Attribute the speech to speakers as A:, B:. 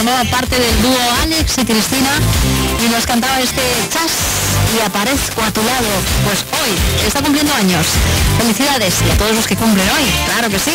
A: formaba parte del dúo Alex y Cristina y nos cantaba este chas y aparezco a tu lado. Pues hoy está cumpliendo años. Felicidades y a todos los que cumplen hoy, claro que sí.